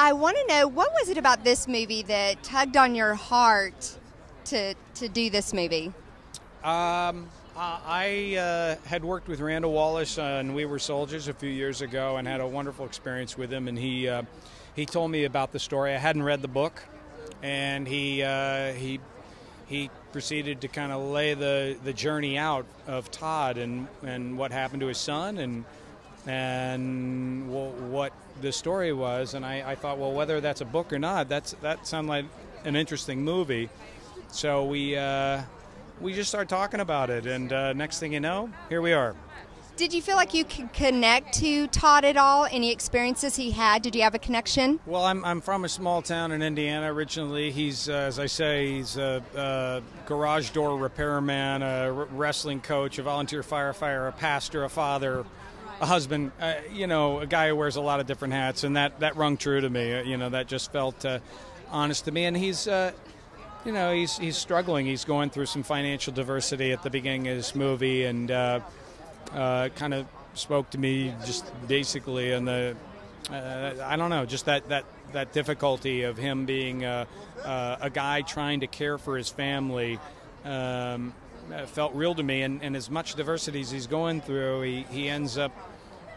I want to know what was it about this movie that tugged on your heart to to do this movie? Um, I uh, had worked with Randall Wallace and We Were Soldiers a few years ago and had a wonderful experience with him. And he uh, he told me about the story. I hadn't read the book, and he uh, he he proceeded to kind of lay the, the journey out of Todd and, and what happened to his son and and what the story was. And I, I thought, well, whether that's a book or not, that's that sounded like an interesting movie. So we uh, we just started talking about it, and uh, next thing you know, here we are. Did you feel like you could connect to Todd at all? Any experiences he had? Did you have a connection? Well, I'm, I'm from a small town in Indiana originally. He's, uh, as I say, he's a, a garage door repairman, a wrestling coach, a volunteer firefighter, a pastor, a father, a husband. Uh, you know, a guy who wears a lot of different hats, and that, that rung true to me. Uh, you know, that just felt uh, honest to me. And he's uh, you know, he's he's struggling. He's going through some financial diversity at the beginning of this movie, and uh, uh, kind of spoke to me just basically in the I don't know, just that that that difficulty of him being a, a guy trying to care for his family. Um, felt real to me, and, and as much diversity as he's going through, he, he ends up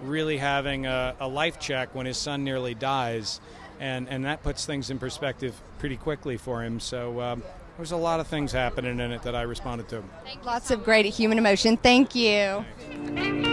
really having a, a life check when his son nearly dies, and, and that puts things in perspective pretty quickly for him. So um, there's a lot of things happening in it that I responded to. Lots of great human emotion. Thank you. Thanks.